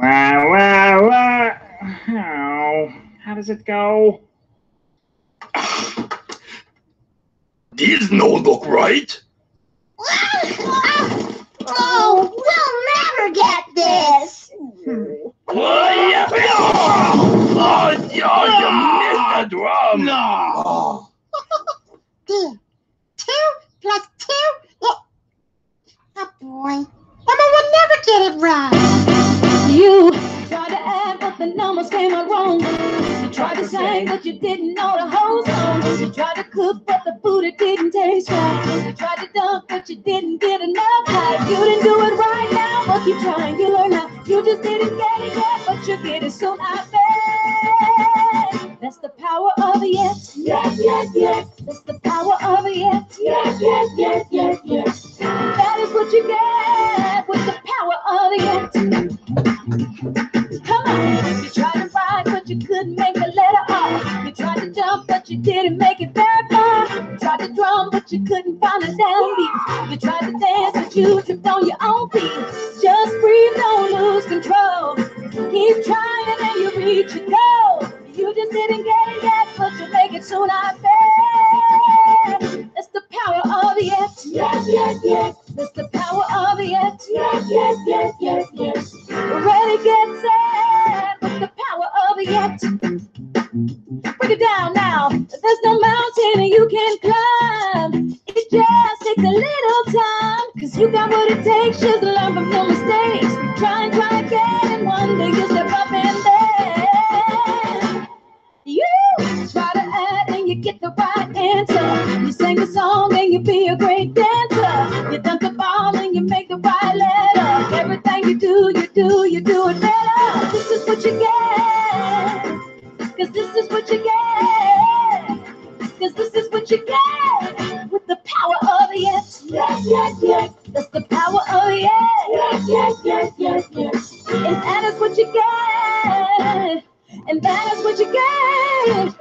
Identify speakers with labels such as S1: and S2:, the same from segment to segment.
S1: Wah, wah, wah. Oh, how does it go?
S2: These no look right.
S3: Oh, we'll never get this.
S2: Oh, yeah. oh, oh, you missed the drum.
S1: No.
S3: There. Two plus two. Oh, oh boy. Mama will never get it right.
S4: The numbers came out wrong. You tried to sing, but you didn't know the whole song. You tried to cook, but the food it didn't taste right. You tried to dunk, but you didn't get enough height. You didn't do it right now, but keep trying. You learn now. You just didn't get it yet, but you'll get it soon. I bet. That's the power of a yes. Yes, yes, yes. That's the power of a yes, yes, yes, yes. Couldn't make letter. You tried to jump, but you didn't make it very far. You tried to drum, but you couldn't find a down beat. You tried to dance, but you tripped on your own feet. Just breathe, don't lose control. Keep trying and you reach your goal. You just didn't get it yet, but you'll make it soon, I bet. Takes a little time. Cause you got what it takes. Just learn from your mistakes. Try and try again. And one day you'll step up and there. You try to add and you get the right answer. You sing a song and you be a great dancer. You dunk the ball and you make the right letter. Everything you do, you do, you do it better. This is what you get. Cause this is what you get. Cause this is what you get. Power of yes. Yes, yes, yes. That's the power of yes. Yes, yes, yes, yes, yes. And that is what you get. And that is what you get.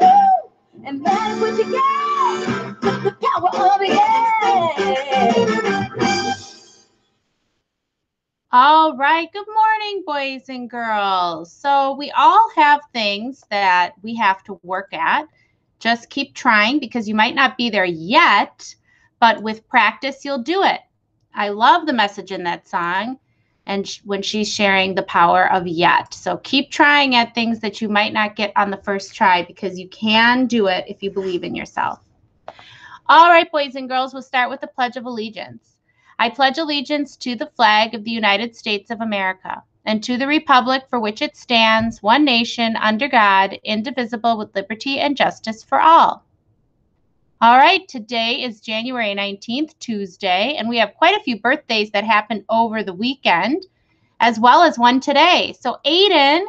S4: And that is what you get. With the power of yes.
S5: All right. Good morning, boys and girls. So, we all have things that we have to work at. Just keep trying because you might not be there yet, but with practice, you'll do it. I love the message in that song and sh- when she's sharing the power of yet. So, keep trying at things that you might not get on the first try because you can do it if you believe in yourself. All right, boys and girls, we'll start with the Pledge of Allegiance. I pledge allegiance to the flag of the United States of America and to the republic for which it stands, one nation, under God, indivisible, with liberty and justice for all. All right, today is January 19th, Tuesday, and we have quite a few birthdays that happened over the weekend, as well as one today. So, Aiden,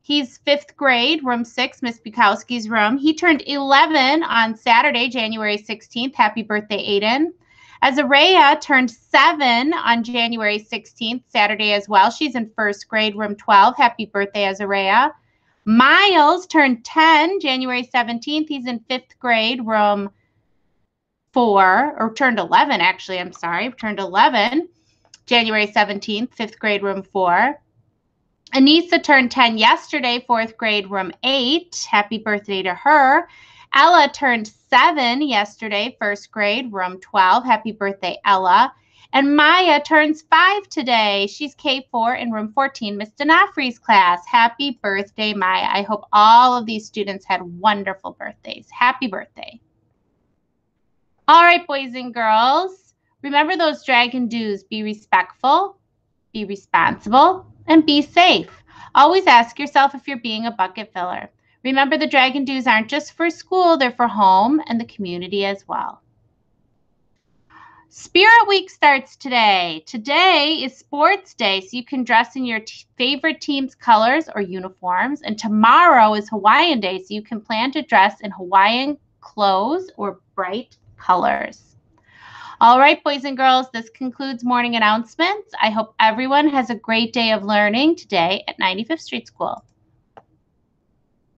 S5: he's fifth grade, room six, Miss Bukowski's room. He turned 11 on Saturday, January 16th. Happy birthday, Aiden. Azarea turned seven on January 16th, Saturday as well. She's in first grade, room 12. Happy birthday, Azarea. Miles turned 10 January 17th. He's in fifth grade, room four, or turned 11, actually. I'm sorry. Turned 11 January 17th, fifth grade, room four. Anissa turned 10 yesterday, fourth grade, room eight. Happy birthday to her. Ella turned seven yesterday, first grade, room 12. Happy birthday, Ella. And Maya turns five today. She's K4 in room 14, Miss D'Onofrio's class. Happy birthday, Maya. I hope all of these students had wonderful birthdays. Happy birthday. All right, boys and girls, remember those dragon do's be respectful, be responsible, and be safe. Always ask yourself if you're being a bucket filler. Remember, the Dragon Do's aren't just for school, they're for home and the community as well. Spirit Week starts today. Today is Sports Day, so you can dress in your favorite team's colors or uniforms. And tomorrow is Hawaiian Day, so you can plan to dress in Hawaiian clothes or bright colors. All right, boys and girls, this concludes morning announcements. I hope everyone has a great day of learning today at 95th Street School.